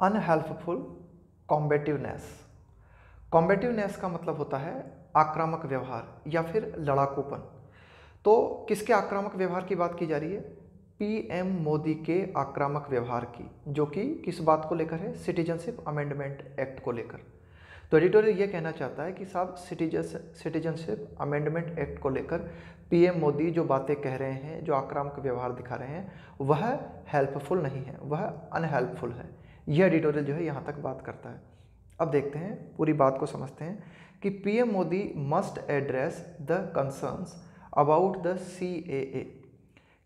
Unhelpful कॉम्बेटिवनेस कॉम्बेटिवनेस का मतलब होता है आक्रामक व्यवहार या फिर लड़ाकूपन। तो किसके आक्रामक व्यवहार की बात की जा रही है? पीएम मोदी के आक्रामक व्यवहार की, जो कि किस बात को लेकर है? सिटीजनशिप अमेंडमेंट एक्ट को लेकर। तो एडिटोरियल ये कहना चाहता है कि साहब सिटीजन सिटीजनशिप अमेंडमेंट एक्ट को लेकर पीएम मोदी जो बातें कह रहे हैं, जो आक्रामक व्यवहार दिखा रहे हैं, वह हेल्पफुल नहीं है, वह अनहेल्पफुल है। यह एडिटोरियल जो है यहाँ तक बात करता है। अब देखते हैं, पूरी बात को समझते हैं कि PM Modi must address the concerns about the C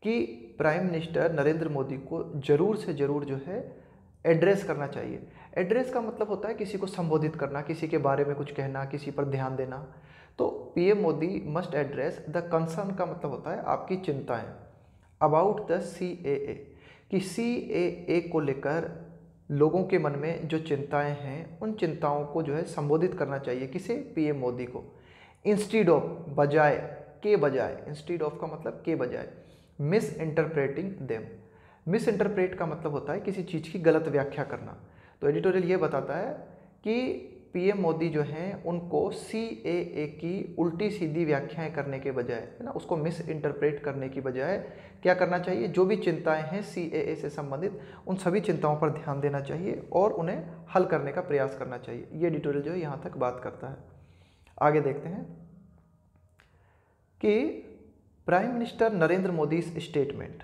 कि प्राइम मिनिस्टर नरेंद्र मोदी को ज़रूर से ज़रूर जो है एड्रेस करना चाहिए। एड्रेस का मतलब होता है किसी को संबोधित करना, किसी के बारे में कुछ कहना, किसी पर ध्यान देना। तो PM Modi must address the concern का मतलब होता है आपकी चिंताएँ अबाउट द सी ए कि सी ए को लेकर लोगों के मन में जो चिंताएँ हैं, उन चिंताओं को जो है संबोधित करना चाहिए किसे? पीएम मोदी को। इंस्टीड ऑफ़ बजाय, के बजाय इंस्टीड ऑफ़ का मतलब के बजाय misinterpreting them misinterpret का मतलब होता है किसी चीज़ की गलत व्याख्या करना। तो एडिटोरियल ये बताता है कि पीएम मोदी जो हैं, उनको सी ए ए की उल्टी सीधी व्याख्याएँ करने के बजाय, है ना, उसको मिस इंटरप्रेट करने की बजाय क्या करना चाहिए? जो भी चिंताएँ हैं सी ए ए से संबंधित, उन सभी चिंताओं पर ध्यान देना चाहिए और उन्हें हल करने का प्रयास करना चाहिए। ये एडिटोरियल जो है, यहाँ तक बात करता है। आगे देखते हैं कि prime minister Narendra Modi statement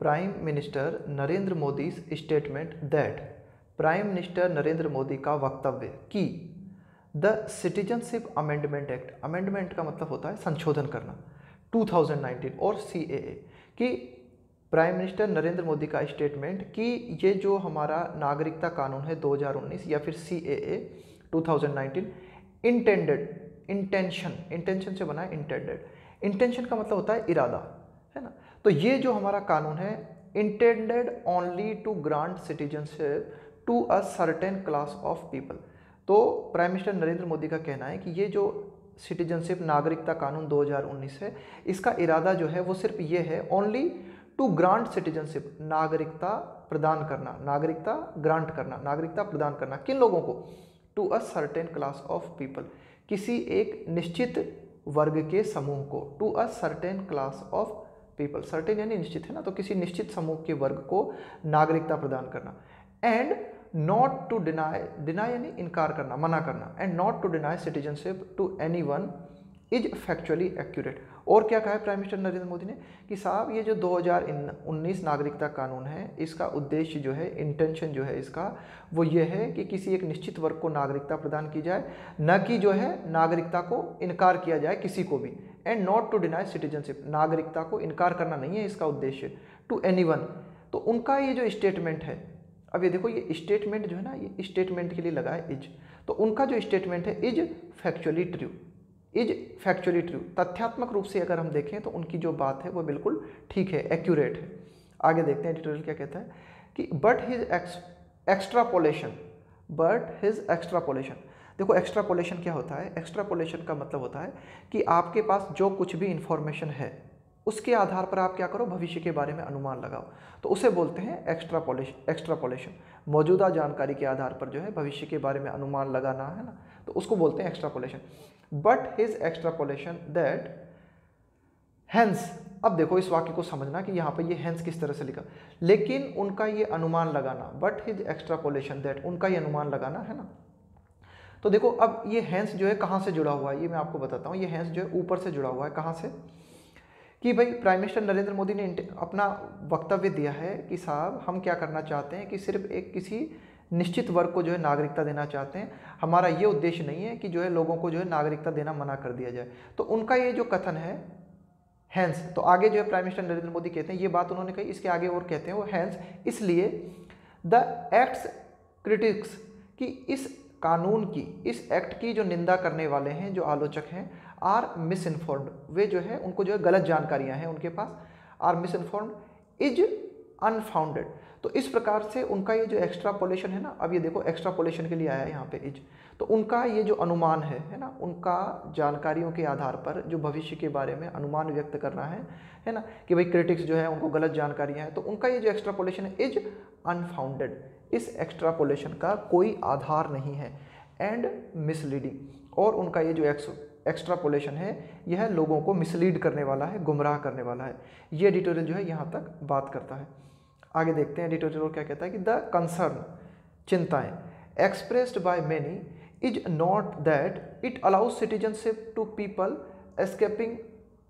prime minister Narendra Modi statement that prime minister Narendra Modi का वक्तव्य कि the citizenship amendment act amendment का मतलब होता है संशोधन करना 2019 और सी कि प्राइम मिनिस्टर नरेंद्र मोदी का स्टेटमेंट कि ये जो हमारा नागरिकता कानून है 2019 या फिर C A A to intended intention intention से बना है इंटेंडेड इंटेंशन का मतलब होता है इरादा, है ना? तो ये जो हमारा कानून है intended only to grant citizenship to a certain class of people तो प्राइम मिनिस्टर नरेंद्र मोदी का कहना है कि ये जो सिटीजनशिप नागरिकता कानून 2019 है, इसका इरादा जो है वो सिर्फ़ ये है ओनली टू ग्रांट सिटीजनशिप नागरिकता प्रदान करना, नागरिकता ग्रांट करना, नागरिकता प्रदान करना किन लोगों को? To a certain class of people किसी एक निश्चित वर्ग के समूह को to a certain class of people certain यानी निश्चित है ना तो किसी निश्चित समूह के वर्ग को नागरिकता प्रदान करना। And not to deny deny यानी इनकार करना, मना करना and not to deny citizenship to anyone is factually accurate और क्या कहा है प्राइम मिनिस्टर नरेंद्र मोदी ने? कि साहब, ये जो 2019 नागरिकता कानून है, इसका उद्देश्य जो है इंटेंशन जो है इसका, वो ये है कि किसी एक निश्चित वर्ग को नागरिकता प्रदान की जाए, न कि जो है नागरिकता को इनकार किया जाए किसी को भी. And not to deny citizenship नागरिकता को इनकार करना नहीं है इसका उद्देश्य टू एनी तो उनका ये जो स्टेटमेंट है अब ये देखो, ये स्टेटमेंट जो है ना, ये स्टेटमेंट के लिए लगा है इज़ तो उनका जो स्टेटमेंट है is factually true is factually true तथ्यात्मक रूप से अगर हम देखें तो उनकी जो बात है, वो बिल्कुल ठीक है एक्यूरेट है. आगे देखते हैं एडिटोरियल क्या कहता है कि but his extrapolation but his extrapolation देखो एक्स्ट्रापोलेशन क्या होता है? एक्स्ट्रापोलेशन का मतलब होता है कि आपके पास जो कुछ भी इंफॉर्मेशन है उसके आधार पर आप क्या करो, भविष्य के बारे में अनुमान लगाओ। तो उसे बोलते हैं एक्स्ट्रापोलेशन एक्स्ट्रापोलेशन मौजूदा जानकारी के आधार पर जो है भविष्य के बारे में अनुमान लगाना, है ना? तो उसको बोलते हैं extrapolation but his extrapolation that hence अब देखो इस वाक्य को समझना कि यहाँ पर ये हैंस किस तरह से लिखा। लेकिन उनका ये अनुमान लगाना बट हिज एक्स्ट्रापोलेशन दैट उनका ये अनुमान लगाना, है ना? तो देखो, अब ये हैंस जो है कहाँ से जुड़ा हुआ है? ये मैं आपको बताता हूँ, ये हैंस जो है ऊपर से जुड़ा हुआ है, कहाँ से? कि भाई प्राइम मिनिस्टर नरेंद्र मोदी ने अपना वक्तव्य दिया है कि साहब, हम क्या करना चाहते हैं कि सिर्फ़ एक किसी निश्चित वर्ग को जो है नागरिकता देना चाहते हैं। हमारा ये उद्देश्य नहीं है कि जो है लोगों को जो है नागरिकता देना मना कर दिया जाए। तो उनका ये जो कथन है, हैंस तो आगे जो है प्राइम मिनिस्टर नरेंद्र मोदी कहते हैं, ये बात उन्होंने कही, इसके आगे और कहते हैं वो हैंस। इसलिए द एक्ट्स क्रिटिक्स कि इस कानून की, इस एक्ट की जो निंदा करने वाले हैं, जो आलोचक हैं आर मिस इन्फॉर्म्ड वे जो है, उनको जो है गलत जानकारियाँ हैं उनके पास। Are misinformed is unfounded. तो इस प्रकार से उनका ये जो एक्स्ट्रा पोलेशन है ना, अब ये देखो, एक्स्ट्रापोलेशन के लिए आया है यहाँ पे इज़। तो उनका ये जो अनुमान है है ना, उनका जानकारियों के आधार पर जो भविष्य के बारे में अनुमान व्यक्त करना है है ना, कि भाई क्रिटिक्स जो है, उनको गलत जानकारियाँ हैं तो उनका ये जो एक्स्ट्रा पोलेशन है, इज़ अनफाउंडेड। इस एक्स्ट्रापोलेशन का कोई आधार नहीं है। एंड मिसलीडिंग, और उनका ये जो एक्स एक्स्ट्रापोलेशन है, यह लोगों को मिसलीड करने वाला है, गुमराह करने वाला है। ये एडिटोरियल जो है, यहाँ तक बात करता है। आगे देखते हैं एडिटोरियल क्या कहता है कि द कंसर्न चिंताएँ। Expressed by many is not that it allows citizenship to people escaping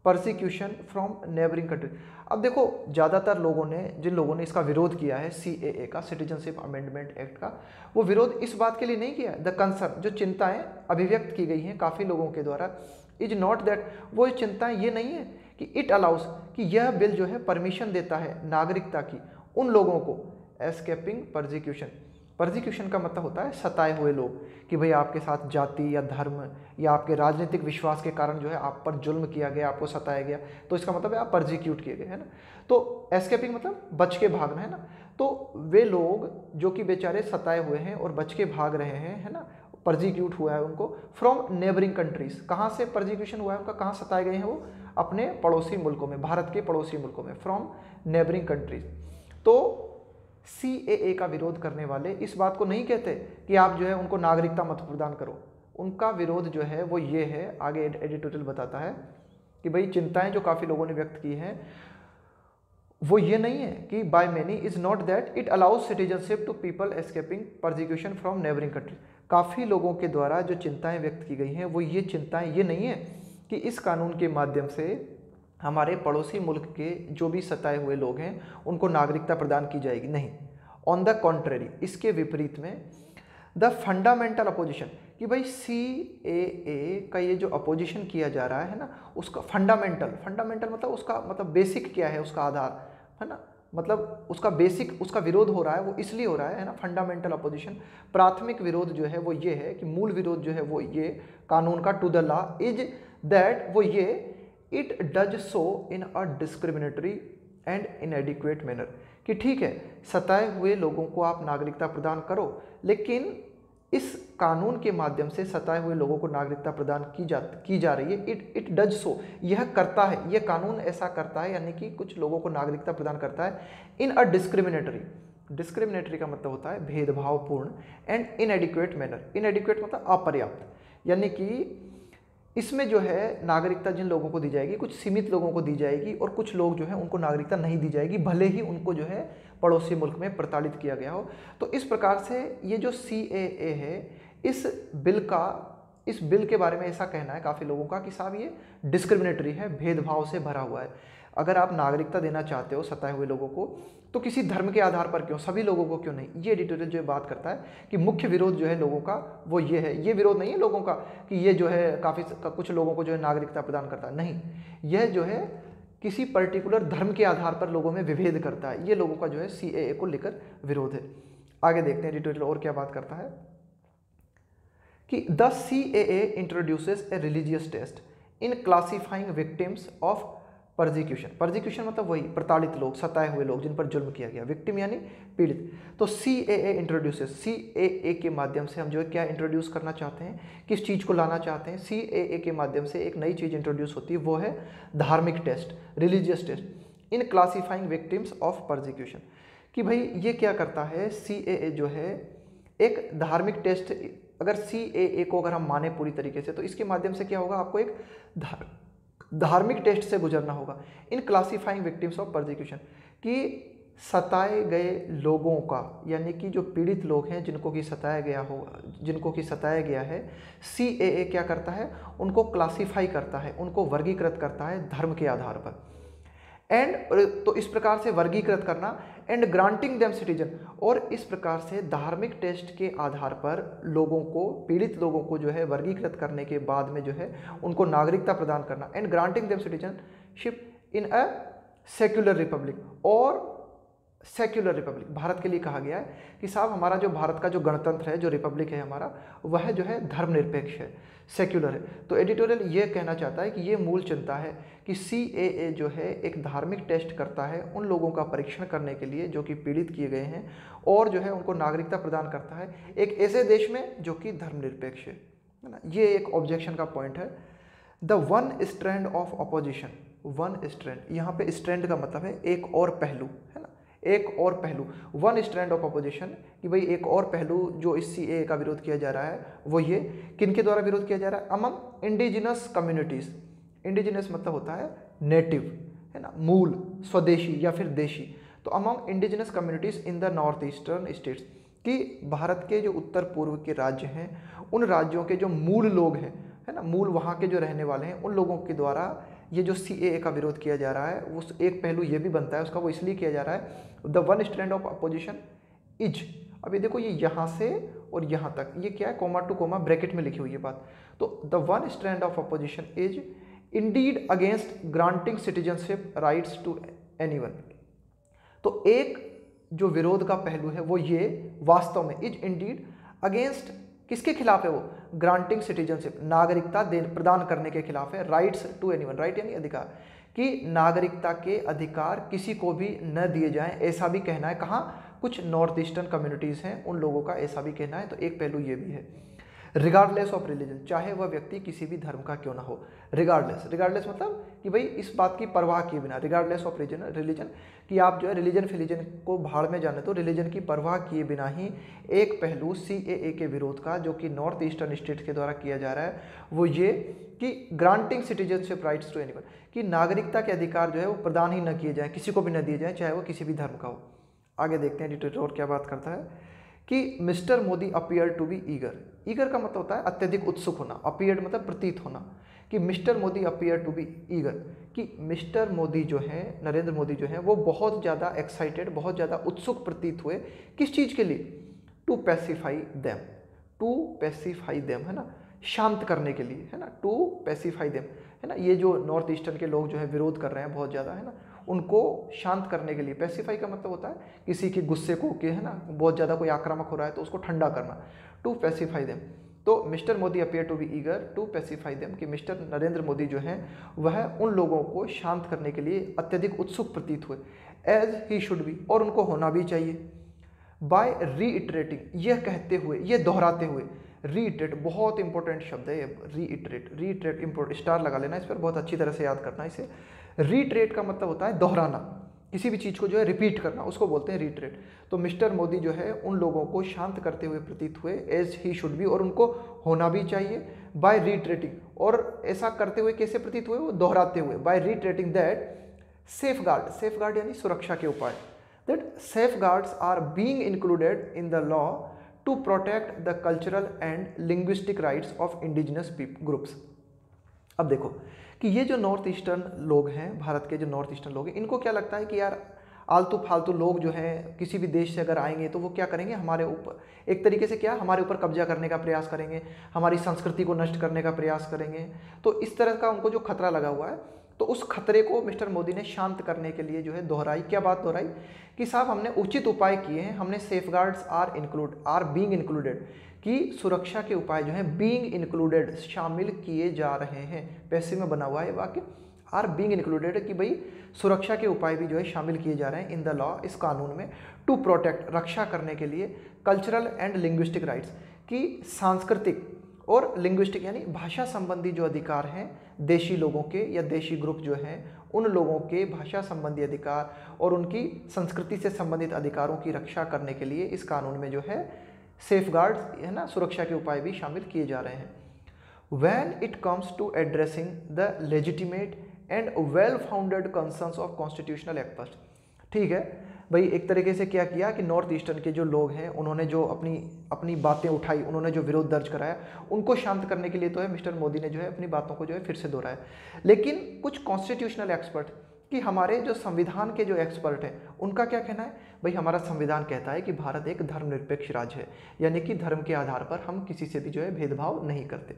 persecution from neighbouring country अब देखो, ज़्यादातर लोगों ने, जिन लोगों ने इसका विरोध किया है CAA का सिटीजनशिप अमेंडमेंट एक्ट का, वो विरोध इस बात के लिए नहीं किया द कंसर्न जो चिंताएँ अभिव्यक्त की गई हैं काफ़ी लोगों के द्वारा इज़ नॉट दैट वो चिंताएँ ये नहीं है कि इट अलाउस कि यह बिल जो है परमिशन देता है नागरिकता की उन लोगों को एस्केपिंग परजिक्यूशन परजिक्यूशन का मतलब होता है सताए हुए लोग कि भाई आपके साथ जाति या धर्म या आपके राजनीतिक विश्वास के कारण जो है आप पर जुल्म किया गया, आपको सताया गया। तो इसका मतलब है आप परजिक्यूट किए गए, है ना? तो एस्केपिंग मतलब बच के भागना, है ना? तो वे लोग जो कि बेचारे सताए हुए हैं और बच के भाग रहे हैं, है ना? परजिक्यूट हुआ है उनको फ्रॉम नेबरिंग कंट्रीज़ कहाँ से परजिक्यूशन हुआ है उनका? कहाँ सताए गए हैं वो? अपने पड़ोसी मुल्कों में, भारत के पड़ोसी मुल्कों में फ्रॉम नेबरिंग कंट्रीज़ तो ए का विरोध करने वाले इस बात को नहीं कहते कि आप जो है उनको नागरिकता मत प्रदान करो। उनका विरोध जो है वो ये है, आगे एडिटोरियल बताता है कि भाई चिंताएँ जो काफ़ी लोगों ने व्यक्त की हैं, वो ये नहीं है कि by many is not that it allows citizenship to people escaping persecution from neighbouring country काफ़ी लोगों के द्वारा जो चिंताएँ व्यक्त की गई हैं, वो ये चिंताएँ, ये नहीं है कि इस कानून के माध्यम से हमारे पड़ोसी मुल्क के जो भी सताए हुए लोग हैं, उनको नागरिकता प्रदान की जाएगी। नहीं ऑन द कॉन्ट्रेरी इसके विपरीत में द फंडामेंटल अपोजिशन कि भाई सी ए ए का ये जो अपोजिशन किया जा रहा है ना, उसका फंडामेंटल फंडामेंटल मतलब उसका मतलब बेसिक क्या है, उसका आधार, है ना? मतलब उसका बेसिक उसका विरोध हो रहा है, वो इसलिए हो रहा है ना? फंडामेंटल अपोजिशन प्राथमिक विरोध जो है वो ये है कि मूल विरोध जो है वो ये, कानून का to the law is that वो ये it does so in a discriminatory and inadequate manner कि ठीक है, सताए हुए लोगों को आप नागरिकता प्रदान करो, लेकिन इस कानून के माध्यम से सताए हुए लोगों को नागरिकता प्रदान की जा की जा रही है। इट इट डज सो यह करता है, यह कानून ऐसा करता है, यानी कि कुछ लोगों को नागरिकता प्रदान करता है इन अ डिस्क्रिमिनेटरी डिस्क्रिमिनेटरी का मतलब होता है भेदभावपूर्ण एंड इनएडिक्वेट मैनर इनएडिक्वेट मतलब अपर्याप्त, यानी कि इसमें जो है नागरिकता जिन लोगों को दी जाएगी, कुछ सीमित लोगों को दी जाएगी और कुछ लोग जो है उनको नागरिकता नहीं दी जाएगी, भले ही उनको जो है पड़ोसी मुल्क में प्रताड़ित किया गया हो। तो इस प्रकार से ये जो सी है, इस बिल का, इस बिल के बारे में ऐसा कहना है काफ़ी लोगों का कि साहब ये डिस्क्रिमिनेटरी है, भेदभाव से भरा हुआ है। अगर आप नागरिकता देना चाहते हो सताए हुए लोगों को तो किसी धर्म के आधार पर क्यों? सभी लोगों को क्यों नहीं? ये एडिटोरियल जो बात करता है कि मुख्य विरोध जो है लोगों का, वो ये है। ये विरोध नहीं है लोगों का कि ये जो है काफ़ी कुछ लोगों को जो है नागरिकता प्रदान करता है। नहीं। यह जो है किसी पर्टिकुलर धर्म के आधार पर लोगों में विभेद करता है। ये लोगों का जो है सीएए को लेकर विरोध है। आगे देखते हैं एडिटोरियल और क्या बात करता है कि the C A introduces a religious test in classifying victims of persecution persecution मतलब वही, प्रताड़ित लोग, सताए हुए लोग, जिन पर जुल्म किया गया विक्टिम यानी पीड़ित। तो सी A A introduces C A ए के माध्यम से हम जो है क्या इंट्रोड्यूस करना चाहते हैं, किस चीज़ को लाना चाहते हैं? सी ए ए के माध्यम से एक नई चीज़ इंट्रोड्यूस होती है, वो है धार्मिक test religious test in classifying victims of persecution कि भाई ये क्या करता है? सी ए ए जो है, एक धार्मिक टेस्ट अगर सी ए ए को अगर हम माने पूरी तरीके से तो इसके माध्यम से क्या होगा? आपको एक धार्मिक टेस्ट से गुजरना होगा। In classifying victims of prosecution कि सताए गए लोगों का, यानी कि जो पीड़ित लोग हैं जिनको कि सताया गया हो, जिनको कि सताया गया है सी ए क्या करता है? उनको क्लासीफाई करता है, उनको वर्गीकृत करता है धर्म के आधार पर। एंड तो इस प्रकार से वर्गीकृत करना एंड ग्रांटिंग देम सिटीजन और इस प्रकार से धार्मिक टेस्ट के आधार पर लोगों को, पीड़ित लोगों को जो है वर्गीकृत करने के बाद में जो है उनको नागरिकता प्रदान करना. And granting them citizenship in a secular republic और सेक्युलर रिपब्लिक भारत के लिए कहा गया है कि साहब, हमारा जो भारत का जो गणतंत्र है, जो रिपब्लिक है हमारा, वह जो है धर्मनिरपेक्ष है सेक्युलर है। तो एडिटोरियल ये कहना चाहता है कि ये मूल चिंता है कि सीएए जो है एक धार्मिक टेस्ट करता है उन लोगों का परीक्षण करने के लिए जो कि पीड़ित किए गए हैं और जो है उनको नागरिकता प्रदान करता है एक ऐसे देश में जो कि धर्मनिरपेक्ष है ना? ये एक ऑब्जेक्शन का पॉइंट है। The one strand of opposition one strand यहाँ पे स्ट्रैंड का मतलब है एक और पहलू, है एक और पहलू वन स्टैंड ऑफ़ अपोजिशन कि भाई एक और पहलू जो इस सी ए का विरोध किया जा रहा है, वो ये किन के द्वारा विरोध किया जा रहा है? अमंग इंडिजिनस कम्युनिटीज़ इंडिजिनस मतलब होता है नेटिव है ना? मूल, स्वदेशी या फिर देशी. तो among indigenous communities in the north eastern states कि भारत के जो उत्तर पूर्व के राज्य हैं, उन राज्यों के जो मूल लोग हैं, है ना? मूल वहाँ के जो रहने वाले हैं, उन लोगों के द्वारा ये जो सी का विरोध किया जा रहा है उस एक पहलू ये भी बनता है, उसका वो इसलिए किया जा रहा है the one stand of opposition is अभी देखो ये यहाँ से और यहाँ तक, ये क्या है कोमा टू कोमा ब्रैकेट में लिखी हुई है बात। तो the one stand of opposition is indeed against granting citizenship rights to any तो एक जो विरोध का पहलू है, वो ये वास्तव में इज़ इंडीड अगेंस्ट किसके खिलाफ है वो? ग्रांटिंग सिटीजनशिप नागरिकता दे प्रदान करने के खिलाफ है राइट्स टू एनीवन राइट यानी अधिकार, कि नागरिकता के अधिकार किसी को भी न दिए जाएँ, ऐसा भी कहना है। कहाँ? कुछ नॉर्थ ईस्टर्न कम्युनिटीज़ हैं, उन लोगों का ऐसा भी कहना है तो एक पहलू ये भी है। रिगार्डलेस ऑफ़ रिलीजन चाहे वह व्यक्ति किसी भी धर्म का क्यों ना हो। रिगार्डलेस रिगार्डलेस मतलब कि भाई इस बात की परवाह किए बिना रिगार्डलेस ऑफ़ रिलीजन रिलीजन कि आप जो है रिलीजन फिलीजन को भाड़ में जाने तो रिलीजन की परवाह किए बिना ही एक पहलू सी ए के विरोध का, जो कि नॉर्थ ईस्टर्न स्टेट के द्वारा किया जा रहा है, वो ये कि granting citizenship rights to anyone कि नागरिकता के अधिकार जो है वो प्रदान ही न किए जाए, किसी को भी न दिए जाए, चाहे वो किसी भी धर्म का हो। आगे देखते हैं डिटेल और क्या बात करता है। कि mister Modi appear to be eager. Eager का मतलब होता है अत्यधिक उत्सुक होना, अपियर्ड मतलब प्रतीत होना, कि mister Modi appear to be eager. कि मिस्टर मोदी जो है, नरेंद्र मोदी जो है, वो बहुत ज़्यादा एक्साइटेड बहुत ज़्यादा उत्सुक प्रतीत हुए किस चीज़ के लिए? To pacify them to pacify them है ना? शांत करने के लिए, है ना? टू पैसिफाई देम है ना? ये जो नॉर्थ ईस्टर्न के लोग जो है, विरोध कर रहे हैं बहुत ज़्यादा, है ना? उनको शांत करने के लिए। पैसिफाई का मतलब होता है, किसी के गुस्से को कि है ना? बहुत ज़्यादा कोई आक्रामक हो रहा है तो उसको ठंडा करना। टू पैसिफाई देम तो mister Modi appear to be eager to pacify them कि मिस्टर नरेंद्र मोदी जो हैं, वह उन लोगों को शांत करने के लिए अत्यधिक उत्सुक प्रतीत हुए। एज ही शुड बी और उनको होना भी चाहिए। बाय रीइटरेटिंग यह कहते हुए, यह दोहराते हुए रीइटरेट बहुत इंपॉर्टेंट शब्द है ये। रीइटरेट रीइटरेट इंपोर्ट स्टार लगा लेना, इस पर बहुत अच्छी तरह से याद करना इसे। रीट्रेट का मतलब होता है दोहराना। किसी भी चीज़ को जो है रिपीट करना, उसको बोलते हैं रीट्रेट तो मिस्टर मोदी जो है, उन लोगों को शांत करते हुए प्रतीत हुए एज ही शुड बी और उनको होना भी चाहिए बाय रीट्रेटिंग और ऐसा करते हुए कैसे प्रतीत हुए? वो दोहराते हुए by reiterating that safeguard safeguard यानी सुरक्षा के उपाय। That safeguards are being included in the law to protect the cultural and linguistic rights of indigenous groups अब देखो कि ये जो नॉर्थ ईस्टर्न लोग हैं, भारत के जो नॉर्थ ईस्टर्न लोग हैं, इनको क्या लगता है कि यार, आलतू फालतू लोग जो हैं, किसी भी देश से अगर आएँगे तो वो क्या करेंगे? हमारे ऊपर, एक तरीके से क्या? हमारे ऊपर कब्जा करने का प्रयास करेंगे, हमारी संस्कृति को नष्ट करने का प्रयास करेंगे। तो इस तरह का उनको जो खतरा लगा हुआ है तो उस खतरे को मिस्टर मोदी ने शांत करने के लिए जो है दोहराई। क्या बात दोहराई? कि साहब, हमने उचित उपाय किए हैं, हमने safe are include are being included कि सुरक्षा के उपाय जो हैं बीइंग इंक्लूडेड शामिल किए जा रहे हैं। पैसे में बना हुआ है वाक्य। आर बींग इंक्लूडेड कि भाई सुरक्षा के उपाय भी जो है शामिल किए जा रहे हैं इन द लॉ इस कानून में टू प्रोटेक्ट रक्षा करने के लिए कल्चरल एंड लिंग्विस्टिक राइट्स की सांस्कृतिक और लिंग्विस्टिक यानी भाषा संबंधी जो अधिकार हैं देशी लोगों के या देशी ग्रुप जो हैं, उन लोगों के भाषा संबंधी अधिकार और उनकी संस्कृति से संबंधित अधिकारों की रक्षा करने के लिए इस कानून में जो है सेफ़ है ना, सुरक्षा के उपाय भी शामिल किए जा रहे हैं। When it comes to addressing the legitimate and well founded concerns of constitutional expert ठीक है? भाई, एक तरीके से क्या किया कि नॉर्थ ईस्टर्न के जो लोग हैं, उन्होंने जो अपनी अपनी बातें उठाई, उन्होंने जो विरोध दर्ज कराया, उनको शांत करने के लिए तो है, मिस्टर मोदी ने जो है अपनी बातों को जो है फिर से दोहराया। लेकिन कुछ कॉन्स्टिट्यूशनल एक्सपर्ट कि हमारे जो संविधान के जो एक्सपर्ट हैं, उनका क्या कहना है? भाई हमारा संविधान कहता है कि भारत एक धर्मनिरपेक्ष राज्य है, यानी कि धर्म के आधार पर हम किसी से भी जो है भेदभाव नहीं करते।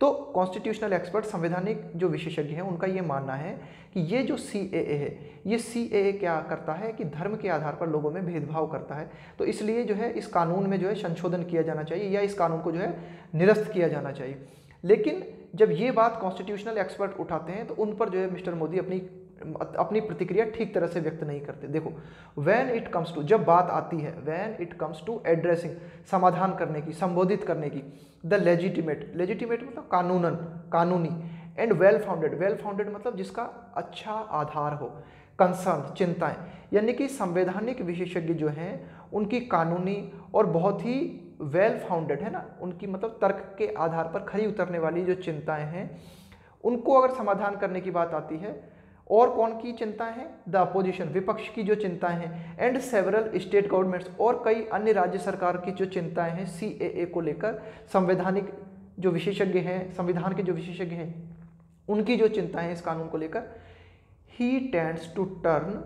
तो कॉन्स्टिट्यूशनल एक्सपर्ट संवैधानिक जो विशेषज्ञ हैं, उनका ये मानना है कि ये जो सीएए है, ये CAA क्या करता है कि धर्म के आधार पर लोगों में भेदभाव करता है? तो इसलिए जो है इस कानून में जो है संशोधन किया जाना चाहिए या इस कानून को जो है निरस्त किया जाना चाहिए। लेकिन जब ये बात कॉन्स्टिट्यूशनल एक्सपर्ट उठाते हैं तो उन पर जो है मिस्टर मोदी अपनी अपनी प्रतिक्रिया ठीक तरह से व्यक्त नहीं करते। देखो वैन इट कम्स टू जब बात आती है when it comes to addressing समाधान करने की, संबोधित करने की द लेजिटिमेट लेजिटिमेट मतलब कानूनन, कानूनी and well founded well founded मतलब जिसका अच्छा आधार हो कंसर्न चिंताएँ, यानी कि संवैधानिक विशेषज्ञ जो हैं, उनकी कानूनी और बहुत ही वेल फाउंडेड है ना, उनकी मतलब तर्क के आधार पर खरी उतरने वाली जो चिंताएँ हैं, उनको अगर समाधान करने की बात आती है और कौन की चिंताएँ हैं? द अपोजिशन विपक्ष की जो चिंताएँ हैं एंड सेवरल स्टेट गवर्नमेंट्स और कई अन्य राज्य सरकार की जो चिंताएँ हैं सीएए को लेकर, संवैधानिक जो विशेषज्ञ हैं, संविधान के जो विशेषज्ञ हैं, उनकी जो चिंताएँ हैं इस कानून को लेकर ही tends to turn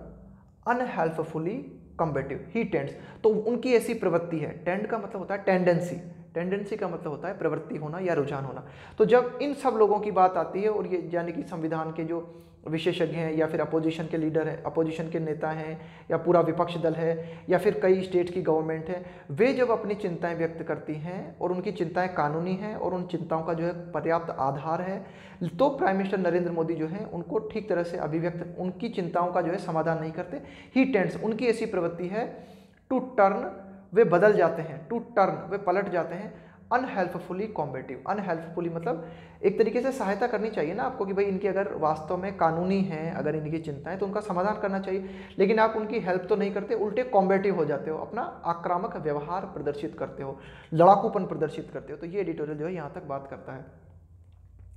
unhelpfully combative he tends तो उनकी ऐसी प्रवृत्ति है। टेंड का मतलब होता है टेंडेंसी टेंडेंसी का मतलब होता है प्रवृत्ति होना या रुझान होना। तो जब इन सब लोगों की बात आती है और ये यानी कि संविधान के जो विशेषज्ञ हैं या फिर अपोजिशन के लीडर हैं अपोजिशन के नेता हैं या पूरा विपक्ष दल है या फिर कई स्टेट की गवर्नमेंट है, वे जब अपनी चिंताएँ व्यक्त करती हैं और उनकी चिंताएँ कानूनी हैं और उन चिंताओं का जो है पर्याप्त आधार है तो प्राइम मिनिस्टर नरेंद्र मोदी जो है उनको ठीक तरह से अभिव्यक्त, उनकी चिंताओं का जो है समाधान नहीं करते। ही टेंट्स उनकी ऐसी प्रवृत्ति है टू टर्न वे बदल जाते हैं टू टर्न वे पलट जाते हैं अनहेल्पफुली कॉम्बेटिव अनहेल्पफुली मतलब एक तरीके से सहायता करनी चाहिए ना आपको कि भाई इनकी अगर वास्तव में कानूनी है, अगर इनकी चिंता है तो उनका समाधान करना चाहिए। लेकिन आप उनकी हेल्प तो नहीं करते, उल्टे कॉम्बेटिव हो जाते हो, अपना आक्रामक व्यवहार प्रदर्शित करते हो, लड़ाकूपन प्रदर्शित करते हो। तो ये एडिटोरियल जो है, यहाँ तक बात करता है।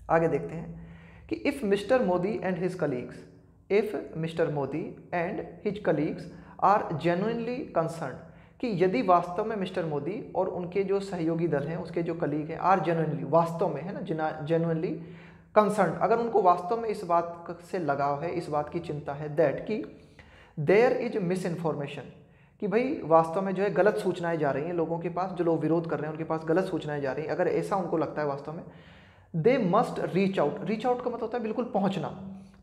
आगे देखते हैं कि if mister Modi and his colleagues if mister Modi and his colleagues are genuinely concern कि यदि वास्तव में मिस्टर मोदी और उनके जो सहयोगी दल हैं, उसके जो कलीग हैं आर जेनुअनली वास्तव में, है ना जेनुअनली कंसर्न अगर उनको वास्तव में इस बात से लगाव है, इस बात की चिंता है दैट कि देयर इज़ मिस इन्फॉर्मेशन कि भाई वास्तव में जो है गलत सूचनाएँ जा रही हैं लोगों के पास, जो लोग विरोध कर रहे हैं उनके पास गलत सूचनाएँ जा रही हैं, अगर ऐसा उनको लगता है वास्तव में they must reach out reach out का मतलब होता है बिल्कुल पहुँचना।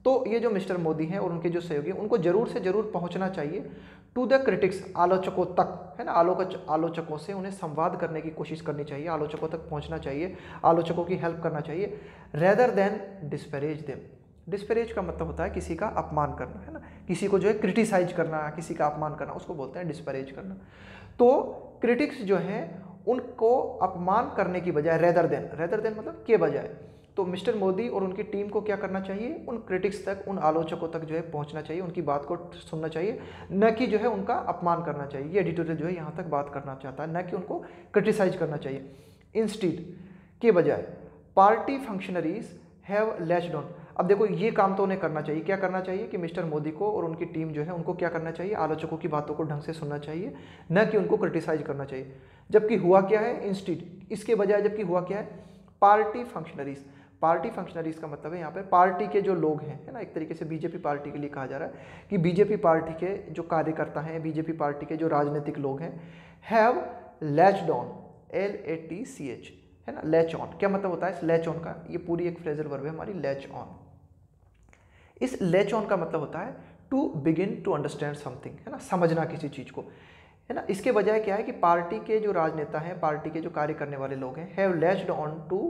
तो ये जो मिस्टर मोदी हैं और उनके जो सहयोगी उनको ज़रूर से ज़रूर पहुँचना चाहिए टू द क्रिटिक्स आलोचकों तक, है ना? आलोक, आलोचकों से उन्हें संवाद करने की कोशिश करनी चाहिए, आलोचकों तक पहुँचना चाहिए, आलोचकों की हेल्प करना चाहिए rather than disparage them disparage का मतलब होता है किसी का अपमान करना, है ना? किसी को जो है क्रिटिसाइज करना, किसी का अपमान करना, उसको बोलते हैं डिस्परेज करना। तो क्रिटिक्स जो हैं, उनको अपमान करने की बजाय रेदर देन रेदर देन मतलब के बजाय तो मिस्टर मोदी और उनकी टीम को क्या करना चाहिए? उन क्रिटिक्स तक, उन आलोचकों तक जो है पहुँचना चाहिए, उनकी बात को सुनना चाहिए। न कि जो है उनका अपमान करना चाहिए। ये एडिटोरियल जो है यहाँ तक बात करना चाहता है, न कि उनको क्रिटिसाइज करना चाहिए। इंस्टीट के बजाय party functionaries have latch down अब देखो, ये काम तो उन्हें करना चाहिए। क्या करना चाहिए कि मिस्टर मोदी को और उनकी टीम जो है, उनको क्या करना चाहिए? आलोचकों की बातों को ढंग से सुनना चाहिए, न कि उनको क्रिटिसाइज करना चाहिए। जबकि हुआ क्या है? इंस्टीट इसके बजाय जबकि हुआ क्या है? पार्टी फंक्शनरीज पार्टी फंक्शनरीज का मतलब है यहाँ पे पार्टी के जो लोग हैं, है ना? एक तरीके से बीजेपी पार्टी के लिए कहा जा रहा है कि बीजेपी पार्टी के जो कार्यकर्ता हैं, बीजेपी पार्टी के जो राजनीतिक लोग हैं have latch down L A T C H है ना? लैच ऑन क्या मतलब होता है इस लैच ऑन का? ये पूरी एक फ्रेजर वर्ब है हमारी लैच ऑन इस लैच ऑन का मतलब होता है to begin to understand something है ना? समझना किसी चीज़ को, है ना? इसके बजाय क्या है कि पार्टी के जो राजनेता हैं, पार्टी के जो कार्य करने वाले लोग हैं have latched on to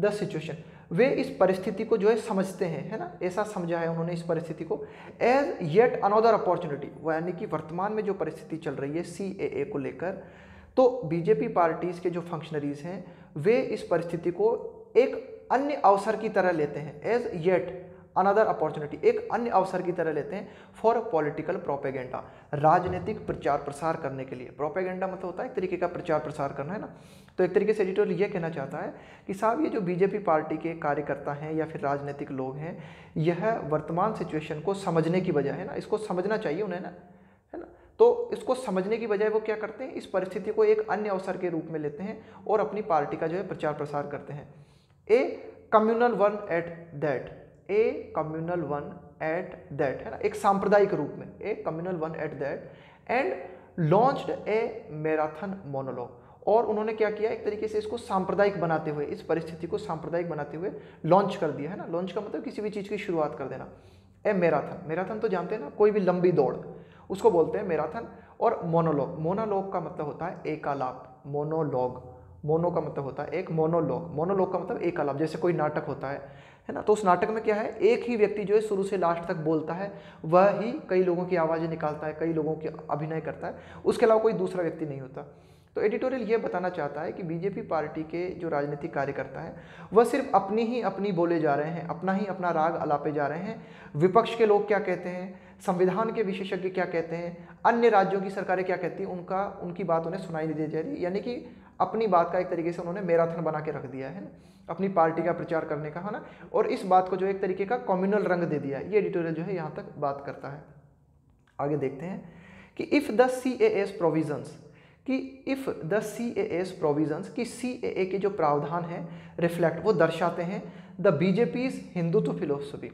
the situation वे इस परिस्थिति को जो है समझते हैं, है ना? ऐसा समझा है उन्होंने इस परिस्थिति को। एज येट अनदर अपॉर्चुनिटी यानी कि वर्तमान में जो परिस्थिति चल रही है सीएए को लेकर तो बीजेपी पार्टीज़ के जो फंक्शनरीज हैं, वे इस परिस्थिति को एक अन्य अवसर की तरह लेते हैं। एज येट अनदर अपॉर्चुनिटी एक अन्य अवसर की तरह लेते हैं फॉर पॉलिटिकल प्रोपेगेंडा राजनीतिक प्रचार प्रसार करने के लिए। प्रोपेगेंडा मतलब होता है एक तरीके का प्रचार प्रसार करना, है ना? तो एक तरीके से एडिटोरियल ये कहना चाहता है कि साहब, ये जो बीजेपी पार्टी के कार्यकर्ता हैं या फिर राजनीतिक लोग हैं, यह वर्तमान सिचुएशन को समझने की बजाय, है ना? इसको समझना चाहिए उन्हें, ना? है ना? तो इसको समझने की बजाय वो क्या करते हैं? इस परिस्थिति को एक अन्य अवसर के रूप में लेते हैं और अपनी पार्टी का जो है प्रचार प्रसार करते हैं। A communal one at that a communal one at that है ना? एक सांप्रदायिक रूप में a communal one at that and launched a marathon monologue और उन्होंने क्या किया? एक तरीके से इसको सांप्रदायिक बनाते हुए, इस परिस्थिति को सांप्रदायिक बनाते हुए लॉन्च कर दिया, है ना? लॉन्च का मतलब किसी भी चीज़ की शुरुआत कर देना। ए मैराथन मैराथन तो जानते हैं ना, कोई भी लंबी दौड़, उसको बोलते हैं मैराथन और मोनोलॉग मोनोलॉग का मतलब होता है एकालाप. मोनोलॉग मोनो का मतलब होता है एक मोनोलॉग मोनोलॉग का मतलब एक आलाप जैसे कोई नाटक होता है है ना? तो उस नाटक में क्या है? एक ही व्यक्ति जो है शुरू से लास्ट तक बोलता है, वह ही कई लोगों की आवाज़ें निकालता है, कई लोगों की अभिनय करता है, उसके अलावा कोई दूसरा व्यक्ति नहीं होता। तो एडिटोरियल ये बताना चाहता है कि बीजेपी पार्टी के जो राजनीतिक कार्यकर्ता हैं, वह सिर्फ़ अपनी ही अपनी बोले जा रहे हैं, अपना ही अपना राग अलापे जा रहे हैं। विपक्ष के लोग क्या कहते हैं? संविधान के विशेषज्ञ क्या कहते हैं? अन्य राज्यों की सरकारें क्या कहती हैं? उनका, उनकी बात उन्हें सुनाई नहीं दी जा रही, यानी कि अपनी बात का एक तरीके से उन्होंने मैराथन बना के रख दिया है। ना अपनी पार्टी का प्रचार करने का, है ना? और इस बात को जो एक तरीके का कॉम्यूनल रंग दे दिया ये एडिटोरियल जो है यहाँ तक बात करता है। आगे देखते हैं कि if the C A S provisions कि if the C A S provisions कि सी ए ए के जो प्रावधान हैं रिफ्लेक्ट वो दर्शाते हैं द बीजेपी हिंदुत्व फिलोसफी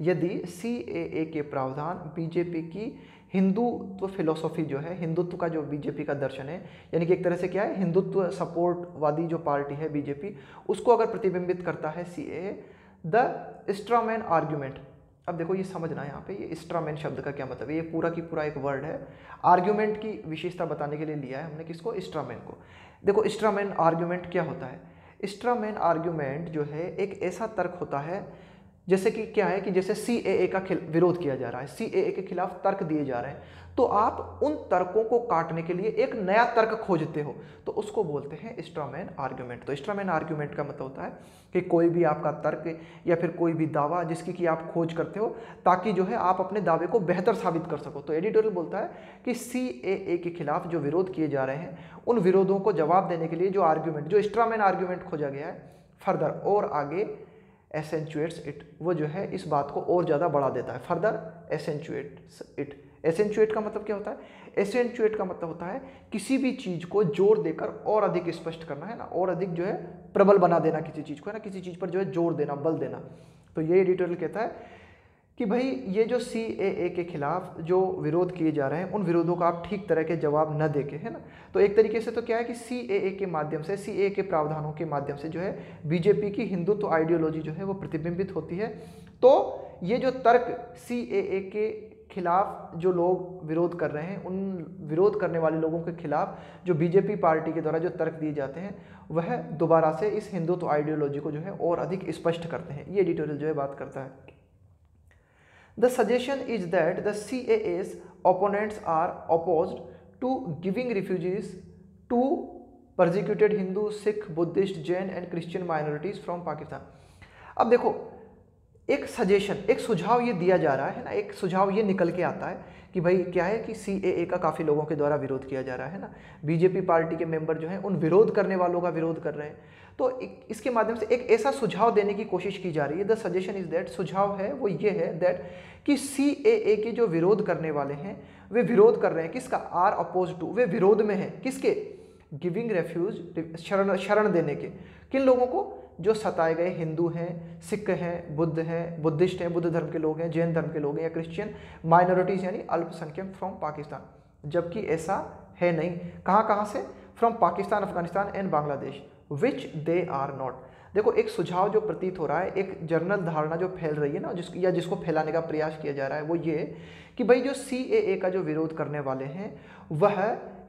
यदि सी ए ए के प्रावधान बीजेपी की हिंदुत्व फिलोसॉफी जो है, हिंदुत्व का जो बीजेपी का दर्शन है, यानी कि एक तरह से क्या है, हिंदुत्व सपोर्टवादी जो पार्टी है बीजेपी उसको अगर प्रतिबिंबित करता है C a the strawman argument अब देखो ये समझना है यहाँ पे, ये स्ट्रामैन शब्द का क्या मतलब है? ये पूरा की पूरा एक वर्ड है। आर्ग्यूमेंट की विशेषता बताने के लिए लिया है हमने किसको? स्ट्रामैन को। देखो स्ट्रामैन आर्ग्यूमेंट क्या होता है? स्ट्रामैन आर्ग्यूमेंट जो है, एक ऐसा तर्क होता है जैसे कि क्या है कि जैसे सीएए का विरोध किया जा रहा है सीएए के खिलाफ तर्क दिए जा रहे हैं तो आप उन तर्कों को काटने के लिए एक नया तर्क खोजते हो तो उसको बोलते हैं स्ट्रामैन आर्ग्यूमेंट। तो स्ट्रामैन आर्ग्यूमेंट का मतलब होता है कि कोई भी आपका तर्क या फिर कोई भी दावा जिसकी कि आप खोज करते हो, ताकि जो है आप अपने दावे को बेहतर साबित कर सको। तो एडिटोरियल बोलता है कि सीएए के खिलाफ जो विरोध किए जा रहे हैं, उन विरोधों को जवाब देने के लिए जो आर्ग्यूमेंट, जो स्ट्रामैन आर्ग्यूमेंट खोजा गया है, फर्दर और आगे एसेंचुएट्स इट वो जो है, इस बात को और ज़्यादा बढ़ा देता है। फर्दर एसेंचुएट्स इट एसेंचुएट का मतलब क्या होता है? एसेंचुएट का मतलब होता है, किसी भी चीज़ को ज़ोर देकर और अधिक स्पष्ट करना, है ना? और अधिक जो है, प्रबल बना देना किसी चीज़ को, है ना? किसी चीज़ पर जो है ज़ोर देना, बल देना। तो ये एडिटोरियल कहता है कि भाई ये जो सी ए ए के खिलाफ जो विरोध किए जा रहे हैं, उन विरोधों का आप ठीक तरह के जवाब न दे के है ना? तो एक तरीके से तो क्या है कि सी ए ए के माध्यम से सी ए के प्रावधानों के माध्यम से जो है बीजेपी की हिंदुत्व तो आइडियोलॉजी जो है, वो प्रतिबिंबित होती है। तो ये जो तर्क सी ए ए के खिलाफ जो लोग विरोध कर रहे हैं, उन विरोध करने वाले लोगों के खिलाफ जो बीजेपी पार्टी के द्वारा जो तर्क दिए जाते हैं, वह दोबारा से इस हिंदुत्व तो आइडियोलॉजी को जो है, और अधिक स्पष्ट करते हैं। ये एडिटोरियल जो है, बात करता है। The suggestion is that the CAA's opponents are opposed to giving refugees to persecuted Hindu, Sikh, Buddhist, Jain and Christian minorities from Pakistan. अब देखो एक सजेशन एक सुझाव ये दिया जा रहा है ना एक सुझाव ये निकल के आता है कि भाई क्या है कि सी ए का काफ़ी लोगों के द्वारा विरोध किया जा रहा है ना बीजेपी पार्टी के मेंबर जो हैं उन विरोध करने वालों का विरोध कर रहे हैं तो इसके माध्यम से एक ऐसा सुझाव देने की कोशिश की जा रही है। द सजेशन इज़ दैट सुझाव है, वो ये है दैट कि सी ए के जो विरोध करने वाले हैं, वे विरोध कर रहे हैं, किसका? आर अपोज टू वे विरोध में हैं। किसके? गिविंग रेफ्यूज शरण शरण देने के। किन लोगों को? जो सताए गए हिंदू हैं, सिख हैं, बुद्ध हैं, बुद्धिस्ट हैं, बुद्ध धर्म के लोग हैं, जैन धर्म के लोग हैं या क्रिश्चियन माइनॉरिटीज़ यानी अल्पसंख्यक फ्रॉम पाकिस्तान जबकि ऐसा है नहीं। कहाँ कहाँ से? From Pakistan Afghanistan and Bangladesh which they are not देखो, एक सुझाव जो प्रतीत हो रहा है, एक जर्नल धारणा जो फैल रही है ना जिस या जिसको फैलाने का प्रयास किया जा रहा है, वो ये कि भाई जो सी ए का जो विरोध करने वाले हैं, वह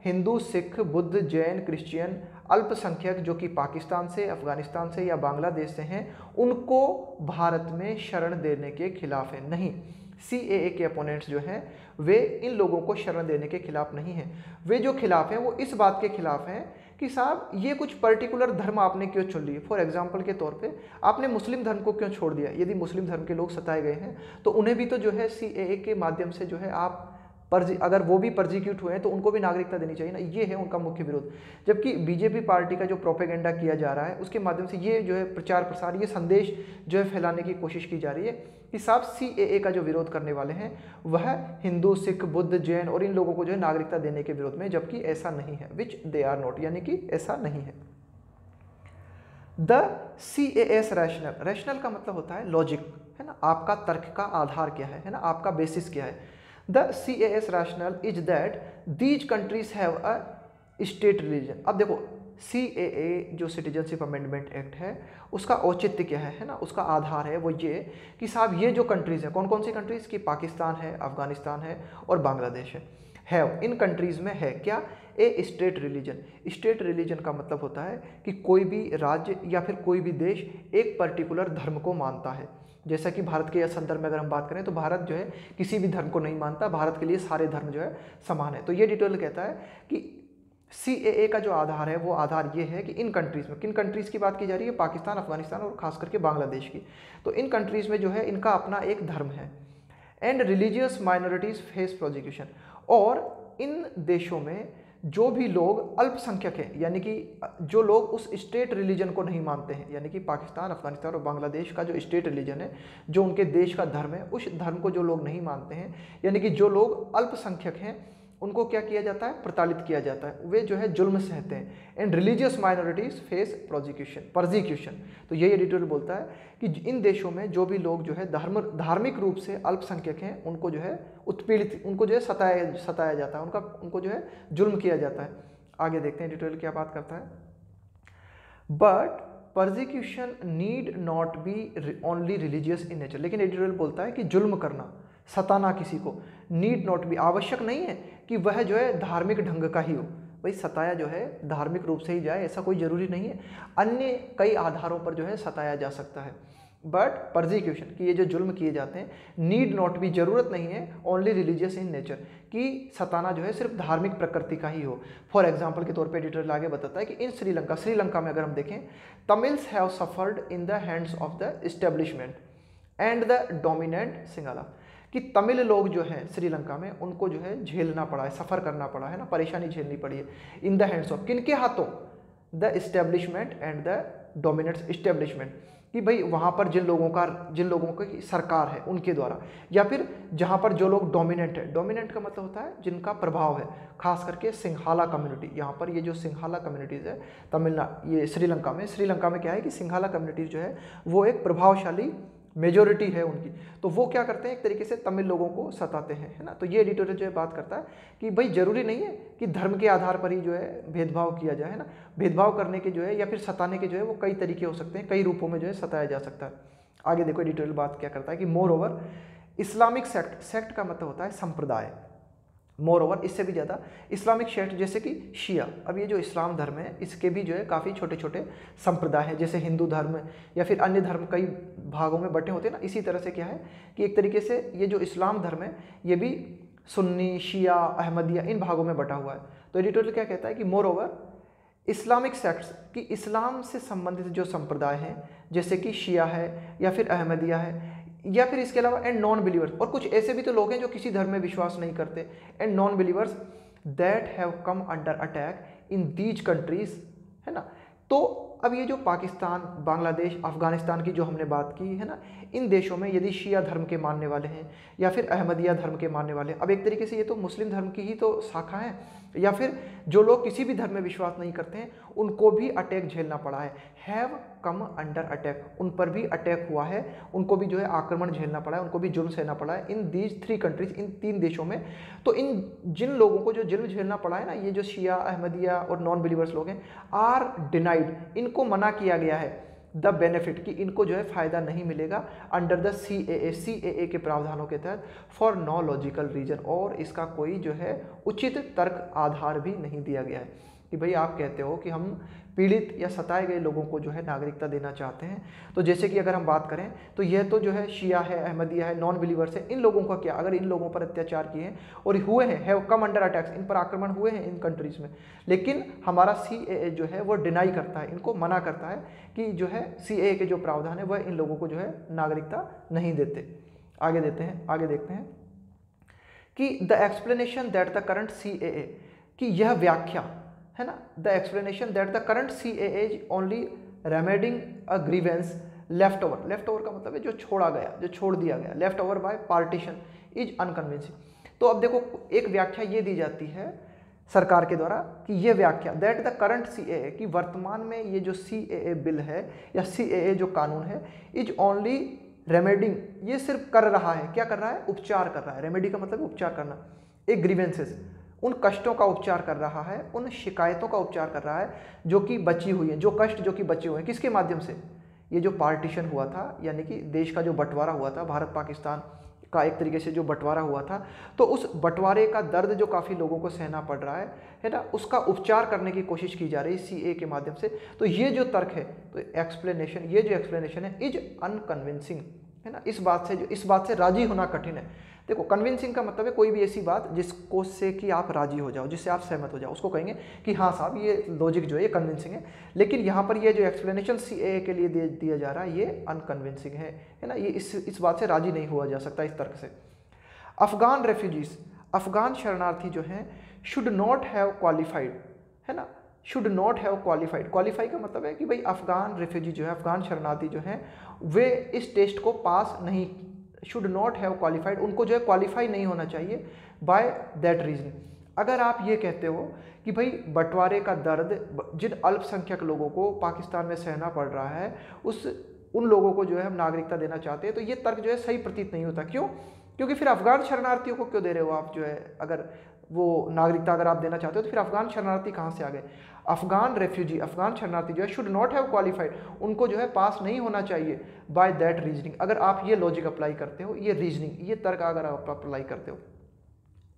हिंदू, सिख, बुद्ध, जैन, क्रिश्चियन, अल्पसंख्यक जो कि पाकिस्तान से, अफ़गानिस्तान से या बांग्लादेश से हैं, उनको भारत में शरण देने के खिलाफ है। नहीं सी ए के अपोनेंट्स जो हैं, वे इन लोगों को शरण देने के खिलाफ नहीं हैं। वे जो खिलाफ हैं, वो इस बात के खिलाफ हैं कि साहब, ये कुछ पर्टिकुलर धर्म आपने क्यों चुन लिए? फॉर एग्ज़ाम्पल के तौर पे, आपने मुस्लिम धर्म को क्यों छोड़ दिया? यदि मुस्लिम धर्म के लोग सताए गए हैं तो उन्हें भी तो जो है सीएए के माध्यम से जो है आप पर अगर वो भी परजिक्यूट हुए हैं तो उनको भी नागरिकता देनी चाहिए ना। ये है उनका मुख्य विरोध। जबकि बीजेपी पार्टी का जो प्रोपेगेंडा किया जा रहा है, उसके माध्यम से ये जो है प्रचार प्रसार, ये संदेश जो है फैलाने की कोशिश की जा रही है कि साहब सी ए का जो विरोध करने वाले हैं, वह हिंदू, सिख, बुद्ध, जैन और इन लोगों को जो है नागरिकता देने के विरोध में, जबकि ऐसा नहीं है विच दे आर नॉट यानी कि ऐसा नहीं है। The C S rational rational का मतलब होता है लॉजिक है ना? आपका तर्क का आधार क्या है है ना? आपका बेसिस क्या है? The CAS rationale is that these countries have a state religion अब देखो सी ए ए जो सिटीजनशिप अमेंडमेंट एक्ट है, उसका औचित्य क्या है है ना? उसका आधार है वो ये कि साहब, ये जो कंट्रीज़ हैं कौन कौन सी कंट्रीज़ की पाकिस्तान है, अफ़गानिस्तान है और बांग्लादेश है। हैव इन कंट्रीज़ में है क्या? A, state religion. State religion का मतलब होता है कि कोई भी राज्य या फिर कोई भी देश एक पर्टिकुलर धर्म को मानता है। जैसा कि भारत के संदर्भ में अगर हम बात करें तो भारत जो है किसी भी धर्म को नहीं मानता, भारत के लिए सारे धर्म जो है समान है। तो ये डिटेल कहता है कि सी ए ए का जो आधार है, वो आधार ये है कि इन कंट्रीज़ में, किन कंट्रीज़ की बात की जा रही है? पाकिस्तान, अफ़गानिस्तान और खास करके बांग्लादेश की। तो इन कंट्रीज़ में जो है, इनका अपना एक धर्म है। And religious minorities face prosecution और इन देशों में जो भी लोग अल्पसंख्यक हैं, यानी कि जो लोग उस स्टेट रिलीजन को नहीं मानते हैं, यानी कि पाकिस्तान, अफ़गानिस्तान और बांग्लादेश का जो स्टेट रिलीजन है, जो उनके देश का धर्म है, उस धर्म को जो लोग नहीं मानते हैं, यानी कि जो लोग अल्पसंख्यक हैं उनको क्या किया जाता है? प्रताड़ित किया जाता है। वे जो है जुल्म सहते हैं। And religious minorities face prosecution persecution तो यही एडिटोरियल बोलता है कि इन देशों में जो भी लोग जो है धर्म, धार्मिक रूप से अल्पसंख्यक हैं, उनको जो है उत्पीड़ित, उनको जो है सताया सताया जाता है। उनका, उनको जो है जुल्म किया जाता है। आगे देखते हैं एडिटोरियल क्या बात करता है। But persecution need not be only religious in nature लेकिन एडिटोरियल बोलता है कि जुल्म करना। सताना किसी को। नीड नॉट भी आवश्यक नहीं है कि वह जो है धार्मिक ढंग का ही हो। भाई, सताया जो है धार्मिक रूप से ही जाए, ऐसा कोई ज़रूरी नहीं है। अन्य कई आधारों पर जो है सताया जा सकता है। बट परजिक्यूशन कि ये जो जुल्म किए जाते हैं, नीड नॉट भी ज़रूरत नहीं है ओनली रिलीजियस इन नेचर कि सताना जो है सिर्फ़ धार्मिक प्रकृति का ही हो। फॉर एग्ज़ाम्पल के तौर पे एडिटर आगे बताता है कि इन श्रीलंका श्रीलंका में अगर हम देखें, Tamils have suffered in the hands of the establishment and the dominant Sinhala कि तमिल लोग जो हैं श्रीलंका में, उनको जो है झेलना पड़ा है, सफ़र करना पड़ा है ना, परेशानी झेलनी पड़ी है। इन द हैंड्स ऑफ़ किन के हाथों? The establishment and the dominates establishment कि भाई वहाँ पर जिन लोगों का, जिन लोगों की सरकार है, उनके द्वारा। या फिर जहाँ पर जो लोग डोमिनेंट है। डोमिनेंट का मतलब होता है जिनका प्रभाव है। खास करके सिंघाला कम्युनिटी यहाँ पर ये जो सिंघाला कम्युनिटीज़ है तमिलनाडु ये श्रीलंका में। श्रीलंका में क्या है कि सिंघाला कम्युनिटीज़ जो है, वो एक प्रभावशाली मेजोरिटी है उनकी। तो वो क्या करते हैं, एक तरीके से तमिल लोगों को सताते हैं, है ना? तो ये एडिटोरियल जो है बात करता है कि भाई ज़रूरी नहीं है कि धर्म के आधार पर ही जो है भेदभाव किया जाए, है ना? भेदभाव करने के जो है या फिर सताने के जो है वो कई तरीके हो सकते हैं, कई रूपों में जो है सताया जा सकता है। आगे देखो एडिटोरियल बात क्या करता है कि moreover Islamic sect sect का मतलब होता है संप्रदाय। मोर ओवर इससे भी ज़्यादा इस्लामिक शेट जैसे कि शिया, अब ये जो इस्लाम धर्म है, इसके भी जो है काफ़ी छोटे छोटे संप्रदाय हैं, जैसे हिंदू धर्म या फिर अन्य धर्म कई भागों में बटे होते हैं ना, इसी तरह से क्या है कि एक तरीके से ये जो इस्लाम धर्म है, ये भी सुन्नी, शिया, अहमदिया, इन भागों में बटा हुआ है। तो एडिटोरियल क्या कहता है कि मोर ओवर इस्लामिक सेक्ट्स कि इस्लाम से संबंधित जो संप्रदाय हैं, जैसे कि शिया है या फिर अहमदिया है या फिर इसके अलावा एंड नॉन बिलीवर्स और कुछ ऐसे भी तो लोग हैं जो किसी धर्म में विश्वास नहीं करते। And non believers that have come under attack in these countries है ना? तो अब ये जो पाकिस्तान, बांग्लादेश, अफ़गानिस्तान की जो हमने बात की, है ना? इन देशों में यदि शिया धर्म के मानने वाले हैं या फिर अहमदिया धर्म के मानने वाले हैं, अब एक तरीके से ये तो मुस्लिम धर्म की ही तो शाखा है। या फिर जो लोग किसी भी धर्म में विश्वास नहीं करते हैं, उनको भी अटैक झेलना पड़ा है। Have come under attack. उन पर भी अटैक हुआ है। उनको भी जो है आक्रमण झेलना पड़ा है। उनको भी जुल्म सहना पड़ा है। इन दीज थ्री कंट्रीज़ इन तीन देशों में। तो इन, जिन लोगों को जो जुल्म झेलना पड़ा है ना, ये जो शिया, अहमदिया और नॉन बिलीवर्स लोग हैं आर डिनाइड इनको मना किया गया है। द बेनिफिट कि इनको जो है फ़ायदा नहीं मिलेगा under the C A A C A ए के प्रावधानों के तहत फॉर नो लॉजिकल रीजन और इसका कोई जो है उचित तर्क आधार भी नहीं दिया गया है। कि भाई आप कहते हो कि हम पीड़ित या सताए गए लोगों को जो है नागरिकता देना चाहते हैं। तो जैसे कि अगर हम बात करें तो यह तो जो है शिया है, अहमदिया है नॉन बिलीवर्स है, इन लोगों का क्या? अगर इन लोगों पर अत्याचार किए हैं और हुए हैं हैव कम अंडर अटैक्स इन पर आक्रमण हुए हैं इन कंट्रीज़ में, लेकिन हमारा सीएए जो है वो डिनाई करता है, इनको मना करता है कि जो है सीएए के जो प्रावधान है, वह इन लोगों को जो है नागरिकता नहीं देते। आगे देते हैं, आगे देखते हैं कि the explanation that the current C कि यह व्याख्या है ना? The explanation that the current C A A only remedying a grievance left over left over का मतलब है जो छोड़ा गया, जो छोड़ दिया गया। Left over by partition is unconvincing तो अब देखो, एक व्याख्या ये दी जाती है सरकार के द्वारा कि ये व्याख्या that the current C A कि वर्तमान में ये जो सी ए ए बिल है या सी ए जो कानून है इज़ ओनली रेमेडिंग ये सिर्फ़ कर रहा है। क्या कर रहा है? उपचार कर रहा है। रेमेडी का मतलब उपचार करना। एक ग्रीवेंसेस उन कष्टों का उपचार कर रहा है, उन शिकायतों का उपचार कर रहा है, जो कि बची हुई हैं, जो कष्ट जो कि बचे हुए हैं। किसके माध्यम से? ये जो पार्टीशन हुआ था, यानी कि देश का जो बंटवारा हुआ था, भारत पाकिस्तान का एक तरीके से जो बंटवारा हुआ था तो उस बंटवारे का दर्द जो काफ़ी लोगों को सहना पड़ रहा है है ना? उसका उपचार करने की कोशिश की जा रही है सीए के माध्यम से। तो ये जो तर्क है तो एक्सप्लेनेशन ये जो एक्सप्लेनेशन है इज़ अनकन्विंसिंग है ना? इस बात से जो, इस बात से राज़ी होना कठिन है। देखो कन्विंसिंग का मतलब है कोई भी ऐसी बात जिसको से कि आप राज़ी हो जाओ, जिससे आप सहमत हो जाओ। उसको कहेंगे कि हाँ साहब, ये लॉजिक जो है, ये कन्विंसिंग है। लेकिन यहाँ पर ये जो एक्सप्लेनेशन सी ए के लिए दिया जा रहा है, ये अनकन्विंसिंग है है ना? ये इस इस बात से राज़ी नहीं हुआ जा सकता इस तर्क से। अफगान रेफ्यूजीज अफगान शरणार्थी जो हैं शुड नॉट हैव क्वालिफाइड है ना? Should not have qualified qualify का मतलब है कि भाई अफगान रेफ्यूजी जो है, अफगान शरणार्थी जो हैं, वे इस टेस्ट को पास नहीं शुड नॉट हैव क्वालिफाइड उनको जो है क्वालिफाई नहीं होना चाहिए बाय दैट रीजन अगर आप ये कहते हो कि भाई बंटवारे का दर्द जिन अल्पसंख्यक लोगों को पाकिस्तान में सहना पड़ रहा है, उस, उन लोगों को जो है हम नागरिकता देना चाहते हैं तो ये तर्क जो है सही प्रतीत नहीं होता. क्यों? क्योंकि फिर अफगान शरणार्थियों को क्यों दे रहे हो आप जो है? अगर वो नागरिकता अगर आप देना चाहते हो तो फिर अफगान शरणार्थी कहाँ से आ गए? अफगान रेफ्यूजी अफगान शरणार्थी जो है शुड नॉट हैव क्वालिफाइड उनको जो है पास नहीं होना चाहिए बाय दैट रीजनिंग अगर आप ये लॉजिक अप्लाई करते हो, ये रीजनिंग ये तर्क अगर आप अप्लाई करते हो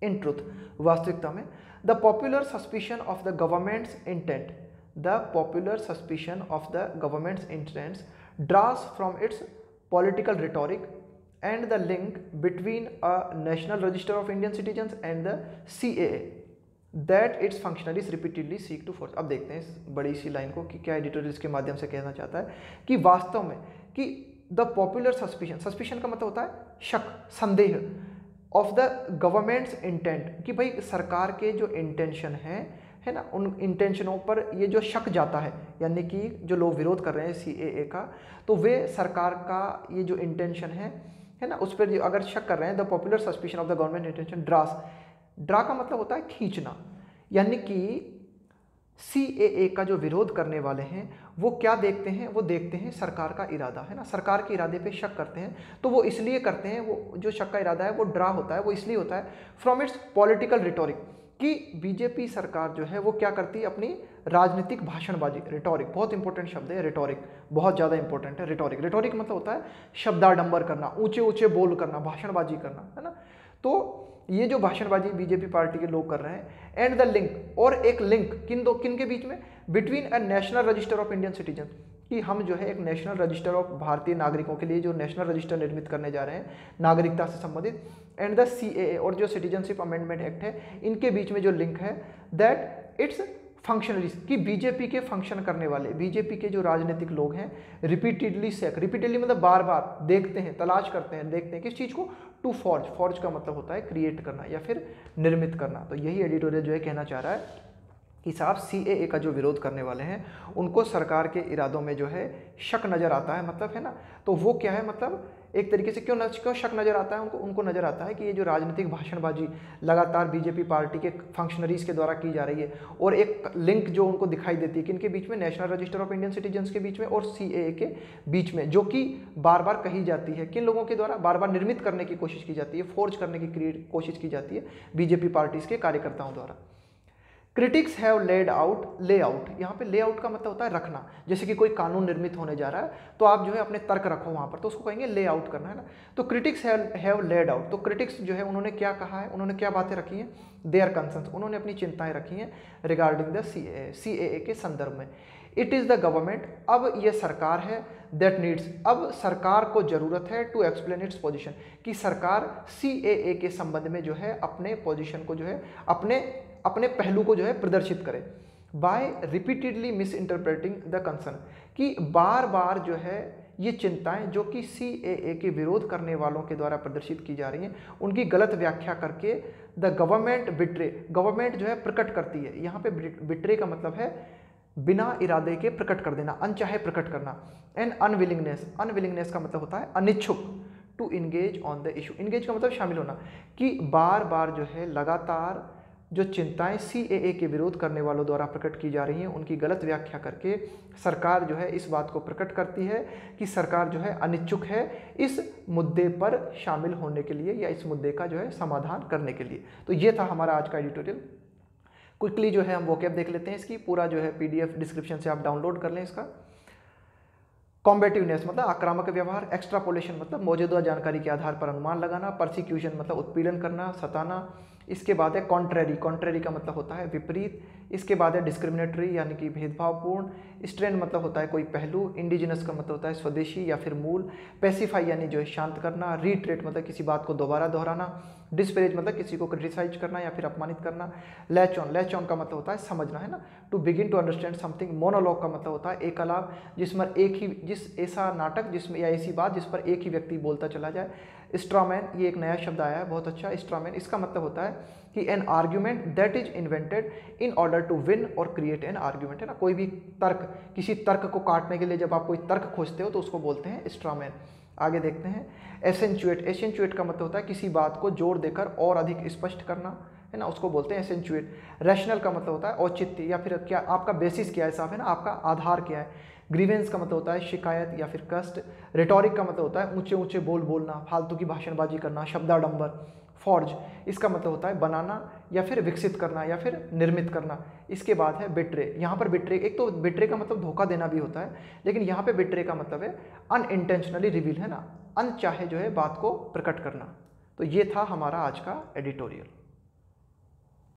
इन ट्रुथ वास्तविकता में the popular suspicion of the government's intent the popular suspicion of the government's intents draws from its political rhetoric and the link between a national register of Indian citizens and the CAA that its functionaries repeatedly seek to force. अब देखते हैं इस बड़ी सी line को कि क्या editorial इसके माध्यम से कहना चाहता है कि वास्तव में कि द पॉपुलर सस्पिशन सस्पिशन का मतलब होता है शक, संदेह ऑफ़ द गवर्नमेंट्स इंटेंट कि भाई सरकार के जो इंटेंशन है है ना, उन इंटेंशनों पर ये जो शक जाता है, यानी कि जो लोग विरोध कर रहे हैं सीएए का तो वे सरकार का ये जो इंटेंशन है है ना, उस पर अगर शक कर रहे हैं the popular suspicion of the government intention draws draw का मतलब होता है खींचना, यानी कि सी ए ए का जो विरोध करने वाले हैं, वो क्या देखते हैं? वो देखते हैं सरकार का इरादा, है ना? सरकार के इरादे पे शक करते हैं तो वो इसलिए करते हैं, वो जो शक का इरादा है, वो ड्रा होता है, वो इसलिए होता है फ्रॉम इट्स पॉलिटिकल रिटोरिक कि बीजेपी सरकार जो है, वो क्या करती है अपनी राजनीतिक भाषणबाजी रिटोरिक बहुत इंपॉर्टेंट शब्द है रिटोरिक बहुत ज़्यादा इंपॉर्टेंट है रिटोरिक रिटोरिक मतलब होता है शब्दाडंबर करना ऊँचे ऊँचे बोल करना, भाषणबाजी करना, है ना? तो ये जो भाषणबाजी बीजेपी पार्टी के लोग कर रहे हैं एंड द लिंक और एक लिंक किन दो, किन के बीच में? Between a national register of Indian citizen कि हम जो है एक नेशनल रजिस्टर ऑफ़ भारतीय नागरिकों के लिए जो नेशनल रजिस्टर निर्मित करने जा रहे हैं, नागरिकता से संबंधित एंड द सी और जो सिटीजनशिप अमेंडमेंट एक्ट है, इनके बीच में जो लिंक है दैट इट्स फंक्शनरीज कि बीजेपी के फ़ंक्शन करने वाले बीजेपी के जो राजनीतिक लोग हैं रिपीटेडली सेक रिपीटेडली मतलब बार बार देखते हैं, तलाश करते हैं, देखते हैं किस चीज़ को टू फॉर्ज फॉर्ज का मतलब होता है क्रिएट करना या फिर निर्मित करना। तो यही एडिटोरियल जो है कहना चाह रहा है कि साहब सी का जो विरोध करने वाले हैं, उनको सरकार के इरादों में जो है शक नज़र आता है मतलब है ना? तो वो क्या है मतलब एक तरीके से क्यों न, क्यों शक नज़र आता है, उनको उनको नज़र आता है कि ये जो राजनीतिक भाषणबाजी लगातार बीजेपी पार्टी के फंक्शनरीज के द्वारा की जा रही है और एक लिंक जो उनको दिखाई देती है किनके बीच में national register of Indian citizens के बीच में और सीएए के बीच में, जो कि बार बार कही जाती है किन लोगों के द्वारा बार बार निर्मित करने की कोशिश की जाती है फोर्ज करने की कोशिश की जाती है बीजेपी पार्टीज़ के कार्यकर्ताओं द्वारा। Critics have laid out layout यहाँ पे लेआउट का मतलब होता है रखना। जैसे कि कोई कानून निर्मित होने जा रहा है तो आप जो है अपने तर्क रखो वहाँ पर। तो उसको कहेंगे लेआउट करना, है ना? तो क्रिटिक्स हैव लेड आउट तो क्रिटिक्स जो है, उन्होंने क्या कहा है? उन्होंने क्या बातें रखी हैं? देयर कंसर्न उन्होंने अपनी चिंताएँ रखी हैं रिगार्डिंग द सी सी ए के संदर्भ में। इट इज़ द गवर्नमेंट अब ये सरकार है दैट नीड्स अब सरकार को ज़रूरत है टू एक्सप्लेन इट्स पोजिशन कि सरकार सी ए ए के संबंध में जो है, अपने पोजिशन को जो है, अपने अपने पहलू को जो है प्रदर्शित करें। By repeatedly misinterpreting the concern कि बार बार जो है ये चिंताएँ जो कि सी ए के विरोध करने वालों के द्वारा प्रदर्शित की जा रही हैं, उनकी गलत व्याख्या करके द गवर्नमेंट बिट्रे गवर्नमेंट जो है प्रकट करती है। यहाँ पे बिट्रे का मतलब है बिना इरादे के प्रकट कर देना, अनचाहे प्रकट करना। एंड अनविलिंगनेस अनविलिंगनेस का मतलब होता है अनिच्छुक to engage on the issue engage का मतलब शामिल होना, कि बार बार जो है लगातार जो चिंताएँ CAA के विरोध करने वालों द्वारा प्रकट की जा रही हैं, उनकी गलत व्याख्या करके सरकार जो है इस बात को प्रकट करती है कि सरकार जो है अनिच्छुक है इस मुद्दे पर शामिल होने के लिए या इस मुद्दे का जो है समाधान करने के लिए। तो ये था हमारा आज का एडिटोरियल। क्विकली जो है हम वो कैब देख लेते हैं इसकी। पूरा जो है पीडीएफ डिस्क्रिप्शन से आप डाउनलोड कर लें इसका। कॉम्बेटिवनेस मतलब आक्रामक व्यवहार एक्स्ट्रापोलेशन मतलब मौजूदा जानकारी के आधार पर अनुमान लगाना परसिक्यूशन मतलब उत्पीड़न करना, सताना इसके बाद है कॉन्ट्रेरी कॉन्ट्रेरी का मतलब होता है विपरीत। इसके बाद है डिस्क्रिमिनेटरी यानी कि भेदभावपूर्ण। स्ट्रेन मतलब होता है कोई पहलू। इंडिजिनस का मतलब होता है स्वदेशी या फिर मूल। पेसिफाई यानी जो है शांत करना। रीट्रेट मतलब किसी बात को दोबारा दोहराना। डिस्परेज मतलब किसी को क्रिटिसाइज करना या फिर अपमानित करना। लैच ऑन लैच ऑन का मतलब होता है समझना, है ना? To begin to understand something monologue का मतलब होता है एक अलाव जिसमें एक ही, जिस ऐसा नाटक, जिसमें या ऐसी बात जिस पर एक ही व्यक्ति बोलता चला जाए। स्ट्रामैन, ये एक नया शब्द आया है, बहुत अच्छा स्ट्रामैन, इसका मतलब होता है कि an argument that is invented in order to win और क्रिएट एन आर्ग्यूमेंट है ना? कोई भी तर्क, किसी तर्क को काटने के लिए जब आप कोई तर्क खोजते हो तो उसको बोलते हैं स्ट्रामैन। आगे देखते हैं एसेंचुएट एसेंचुएट का मतलब होता है किसी बात को ज़ोर देकर और अधिक स्पष्ट करना, है ना? उसको बोलते हैं एसेंचुएट रैशनल का मतलब होता है औचित्य, या फिर क्या आपका बेसिस क्या है साहब, है ना? आपका आधार क्या है? ग्रीवेंस का मतलब होता है शिकायत या फिर कष्ट। रिटोरिक का मतलब होता है ऊँचे ऊँचे बोल बोलना, फालतू की भाषणबाजी करना, शब्दाडंबर फॉर्ज इसका मतलब होता है बनाना या फिर विकसित करना या फिर निर्मित करना। इसके बाद है बिट्रे यहाँ पर बिट्रे एक तो बिट्रे का मतलब धोखा देना भी होता है, लेकिन यहाँ पे बिट्रे का मतलब है अनइंटेंशनली रिवील है ना? अनचाहे जो है बात को प्रकट करना। तो ये था हमारा आज का एडिटोरियल